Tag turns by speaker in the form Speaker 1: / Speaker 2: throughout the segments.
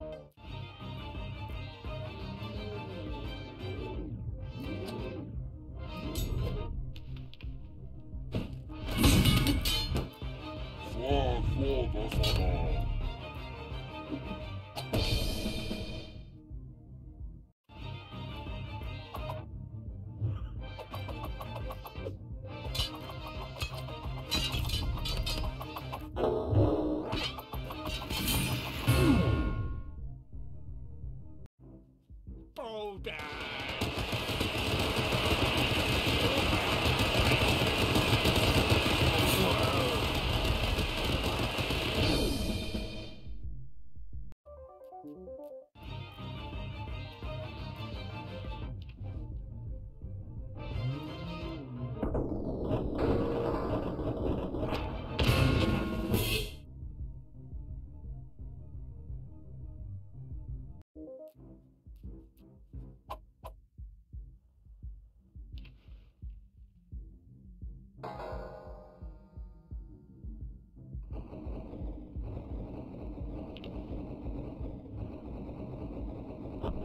Speaker 1: you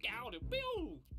Speaker 1: Chega o